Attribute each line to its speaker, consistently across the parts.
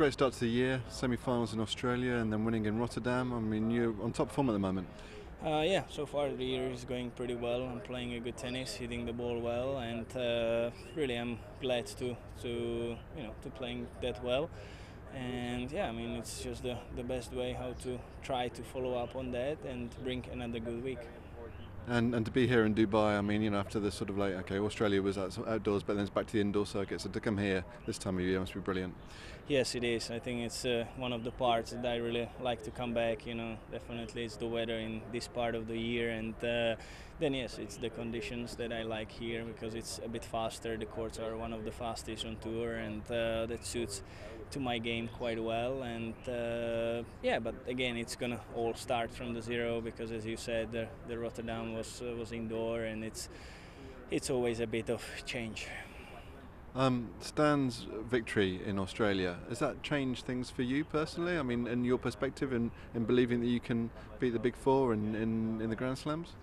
Speaker 1: great start to the year, semi-finals in Australia and then winning in Rotterdam. I mean, you're on top form at the moment.
Speaker 2: Uh, yeah, so far the year is going pretty well. I'm playing a good tennis, hitting the ball well, and uh, really I'm glad to to you know to playing that well. And yeah, I mean it's just the, the best way how to try to follow up on that and bring another good week.
Speaker 1: And, and to be here in Dubai, I mean, you know, after this sort of like, okay, Australia was out, outdoors, but then it's back to the indoor circuit. So to come here this time of year must be brilliant.
Speaker 2: Yes, it is. I think it's uh, one of the parts that I really like to come back. You know, definitely it's the weather in this part of the year, and uh, then yes, it's the conditions that I like here because it's a bit faster. The courts are one of the fastest on tour, and uh, that suits to my game quite well. And uh, yeah, but again, it's gonna all start from the zero because, as you said, the, the Rotterdam was uh, was indoor, and it's it's always a bit of change.
Speaker 1: Um, Stan's victory in Australia, has that changed things for you personally? I mean, in your perspective, in, in believing that you can beat the big four in, in, in the Grand Slams?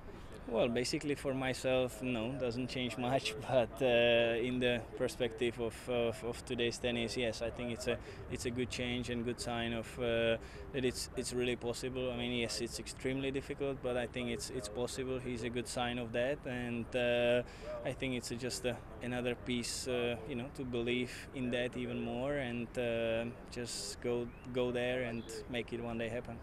Speaker 2: Well, basically for myself, no, doesn't change much. But uh, in the perspective of, of, of, today's tennis, yes, I think it's a it's a good change and good sign of uh, that it's it's really possible. I mean, yes, it's extremely difficult, but I think it's it's possible. He's a good sign of that, and uh, I think it's just a, another piece, uh, you know, to believe in that even more and uh, just go go there and make it one day happen.